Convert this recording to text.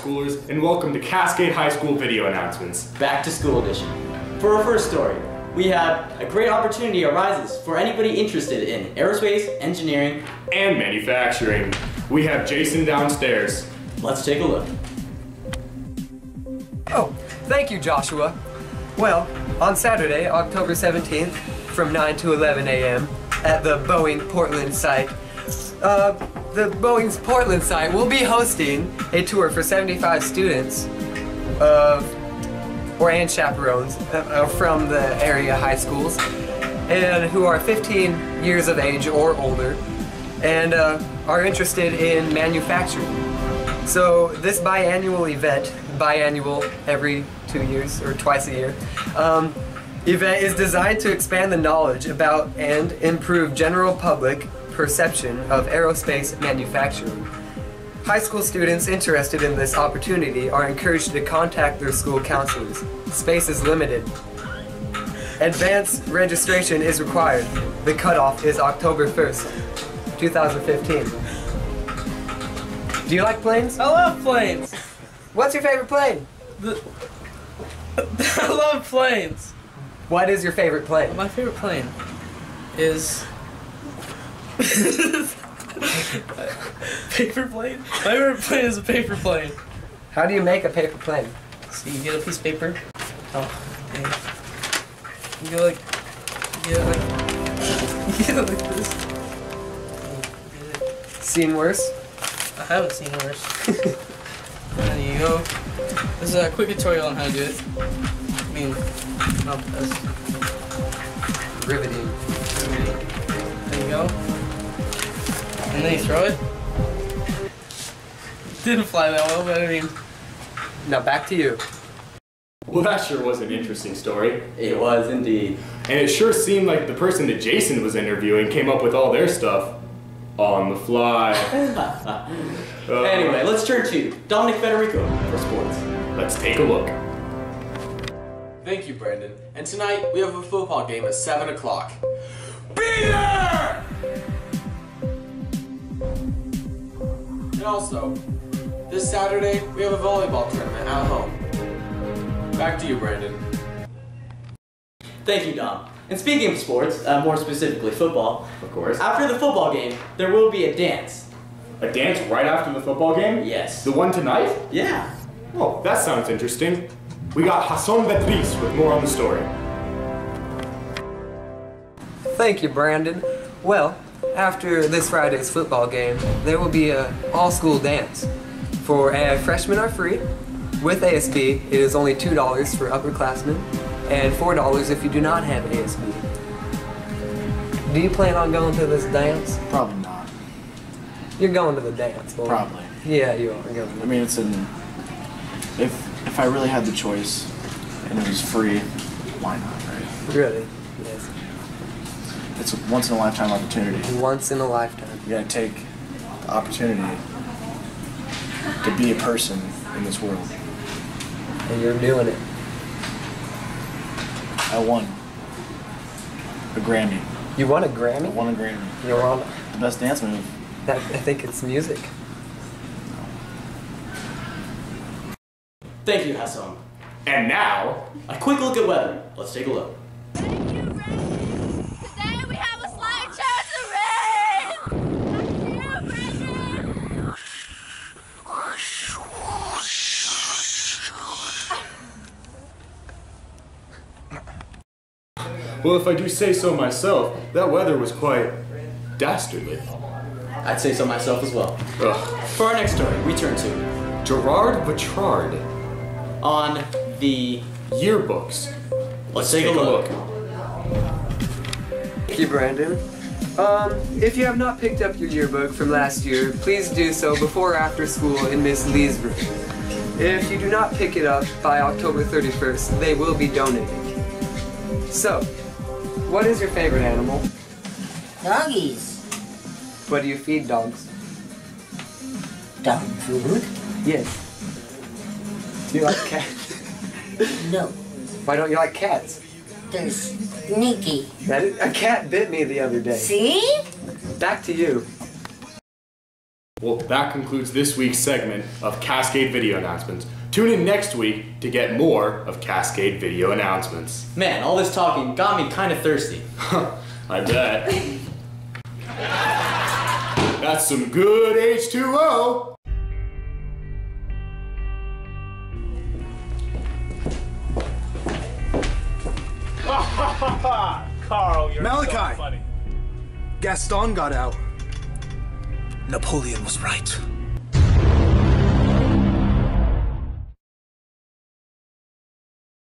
schoolers, and welcome to Cascade High School video announcements. Back to School Edition. For our first story, we have a great opportunity arises for anybody interested in aerospace, engineering. And manufacturing. We have Jason downstairs. Let's take a look. Oh, thank you, Joshua. Well, on Saturday, October 17th, from 9 to 11 a.m., at the Boeing Portland site, uh, the Boeing's Portland site will be hosting a tour for 75 students of, or and chaperones uh, from the area high schools, and who are 15 years of age or older, and uh, are interested in manufacturing. So this biannual event, biannual every two years or twice a year, um, event is designed to expand the knowledge about and improve general public perception of aerospace manufacturing. High school students interested in this opportunity are encouraged to contact their school counselors. Space is limited. Advanced registration is required. The cutoff is October 1st, 2015. Do you like planes? I love planes. What's your favorite plane? I love planes. What is your favorite plane? My favorite plane is paper plane. My favorite plane is a paper plane. How do you make a paper plane? So you get a piece of paper. Oh, okay. You go like, you get like, you get like this. Seen worse? I haven't seen worse. there you go. This is a quick tutorial on how to do it. I mean, not the best. Riveting. There you go. And then you throw it. Didn't fly that well, but I mean, Now back to you. Well, that sure was an interesting story. It was indeed. And it sure seemed like the person that Jason was interviewing came up with all their stuff on the fly. Uh, Anyway, let's turn to Dominic Federico for sports. let's take a look. Thank you, Brandon. And tonight we have a football game at 7 o'clock. Be there! And also, this Saturday we have a volleyball tournament at home. Back to you, Brandon. Thank you, Dom. And speaking of sports, uh, more specifically football, Of course. after the football game, there will be a dance. A dance right after the football game? Yes. The one tonight? Yeah. Oh, that sounds interesting. We got Hassan Beatrice with more on the story. Thank you, Brandon. Well, after this Friday's football game, there will be a all-school dance. For uh, freshmen are free. With ASB, it is only $2 for upperclassmen and $4 if you do not have an ASB. Do you plan on going to this dance? Probably not. You're going to the dance, boy. Probably. Yeah, you are going to I mean, it's an. If if I really had the choice, and it was free, why not? Right? Really? Yes. It's a once in a lifetime opportunity. Once in a lifetime. You gotta take the opportunity to be a person in this world. And you're doing it. I won a Grammy. You won a Grammy? I won a Grammy. You're on. The best dance move. That, I think it's music. Thank you, Hassan. And now, A quick look at weather. Let's take a look. Today we have a slight chance of rain. Thank you, Brendan. well, if I do say so myself, that weather was quite dastardly. I'd say so myself as well. Ugh. For our next story, we turn to Gerard Vitrard. On the. Yearbooks. Let's take a look. Thank you, Brandon. Um, if you have not picked up your yearbook from last year, please do so before or after school in Miss Lee's room. If you do not pick it up by October 31st, they will be donated. So, what is your favorite animal? Doggies. What do you feed dogs? Dog food? Yes. Do you like cats? No. Why don't you like cats? They're sneaky. That is, a cat bit me the other day. See? Back to you. Well, that concludes this week's segment of Cascade Video Announcements. Tune in next week to get more of Cascade Video Announcements. Man, all this talking got me kind of thirsty. I bet. That's some good H2O. Carl, you're Malachi. so funny. Gaston got out. Napoleon was right.